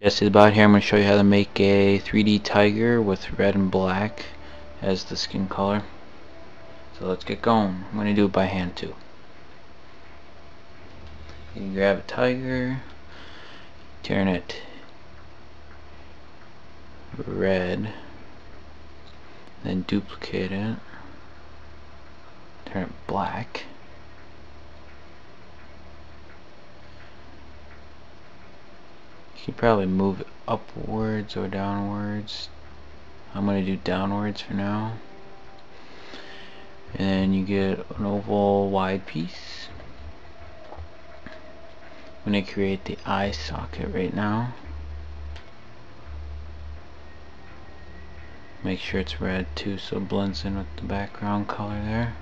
The Bod here. I'm going to show you how to make a 3D tiger with red and black as the skin color. So let's get going. I'm going to do it by hand too. You grab a tiger, turn it red, then duplicate it, turn it black. You probably move upwards or downwards. I'm going to do downwards for now. And you get an oval wide piece. I'm to create the eye socket right now. Make sure it's red too so it blends in with the background color there.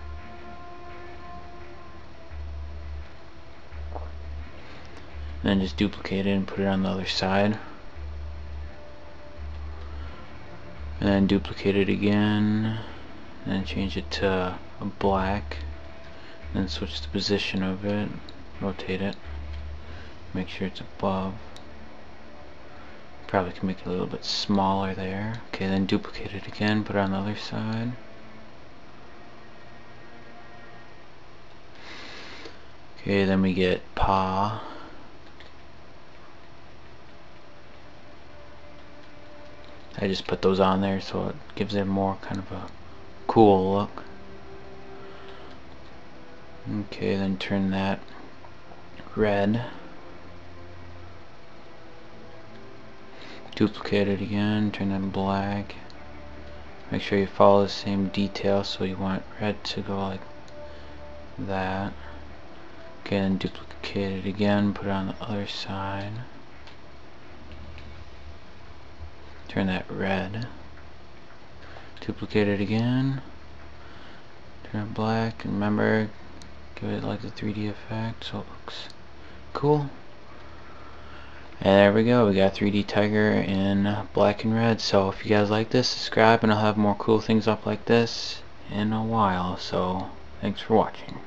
Then just duplicate it and put it on the other side. And then duplicate it again and then change it to a black then switch the position of it rotate it make sure it's above. Probably can make it a little bit smaller there. Okay then duplicate it again put it on the other side. Okay then we get paw I just put those on there so it gives it more kind of a cool look. Okay then turn that red. Duplicate it again turn it black. Make sure you follow the same detail so you want red to go like that. Okay then duplicate it again put it on the other side turn that red. Duplicate it again. Turn it black. And remember give it like the 3D effect so it looks cool. And there we go. We got 3D tiger in black and red. So if you guys like this subscribe and I'll have more cool things up like this in a while. So thanks for watching